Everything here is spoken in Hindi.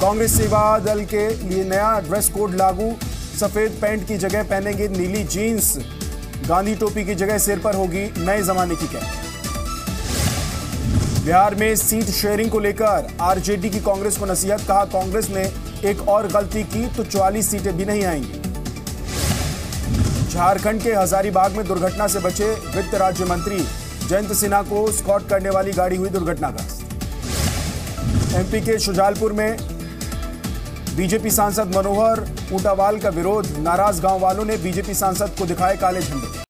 कांग्रेस सेवा दल के लिए नया ड्रेस कोड लागू। सफ़ेद पैंट की जगह पहनेंगे नीली जीन्स। गांधी टोपी की जगह सिर पर होगी नए जमाने की कैप। बिहार में सीट शेयरिंग को लेकर आरजेडी की कांग्रेस को नसीहत, कहा कांग्रेस ने एक और गलती की तो 44 सीटें भी नहीं आएँगी। झारखंड के हजारीबाग में दुर्घटना से बचे वित्त राज्य मंत्री जयंत सिन्हा को स्कॉट करने वाली गाड़ी हुई दुर्घटनाग्रस्त। एमपी के शुजालपुर में बीजेपी सांसद मनोहर ऊटावाल का विरोध। नाराज़ गाँव वालों ने बीजेपी सांसद को दिखाए काले झंडे।